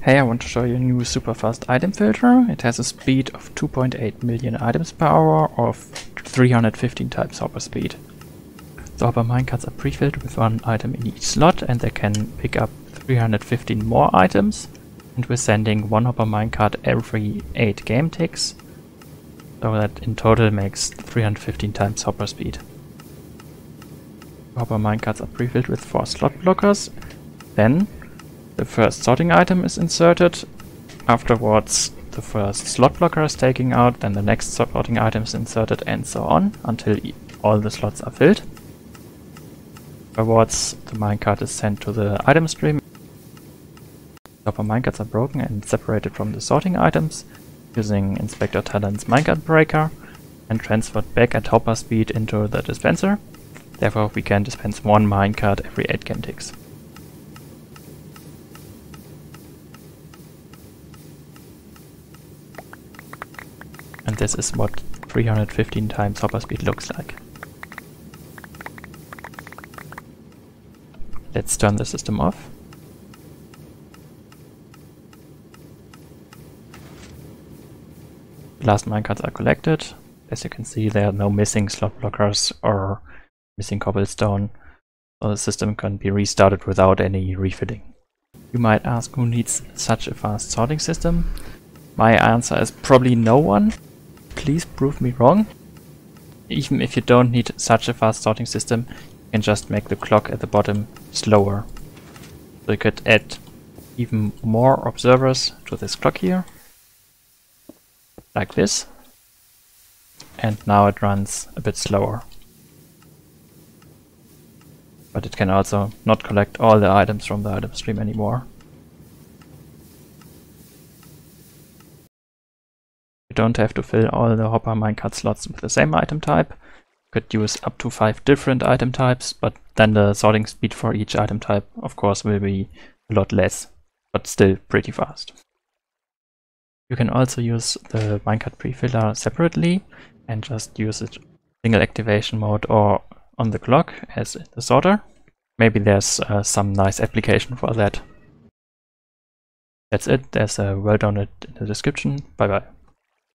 Hey, I want to show you a new super fast item filter. It has a speed of 2.8 million items per hour of 315 times hopper speed. The hopper minecarts are pre-filled with one item in each slot and they can pick up 315 more items and we're sending one hopper minecart every 8 game ticks so that in total makes 315 times hopper speed. Hopper minecarts are pre-filled with 4 slot blockers. Then the first sorting item is inserted. Afterwards the first slot blocker is taken out, then the next sorting item is inserted and so on until all the slots are filled. Afterwards the minecart is sent to the item stream. Hopper minecarts are broken and separated from the sorting items using Inspector Talon's minecart breaker and transferred back at hopper speed into the dispenser. Therefore we can dispense one minecart every 8 game ticks. And this is what 315 times hopper speed looks like. Let's turn the system off. Last minecarts are collected. As you can see, there are no missing slot blockers or missing cobblestone, so the system can be restarted without any refitting. You might ask who needs such a fast sorting system? My answer is probably no one. Please prove me wrong. Even if you don't need such a fast sorting system, you can just make the clock at the bottom slower. So you could add even more observers to this clock here. Like this. And now it runs a bit slower. But it can also not collect all the items from the item stream anymore. Don't have to fill all the hopper minecart slots with the same item type. You could use up to 5 different item types, but then the sorting speed for each item type of course will be a lot less, but still pretty fast. You can also use the minecart pre-filler separately and just use it single activation mode or on the clock as the sorter. Maybe there's uh, some nice application for that. That's it. There's a world on it in the description. Bye bye.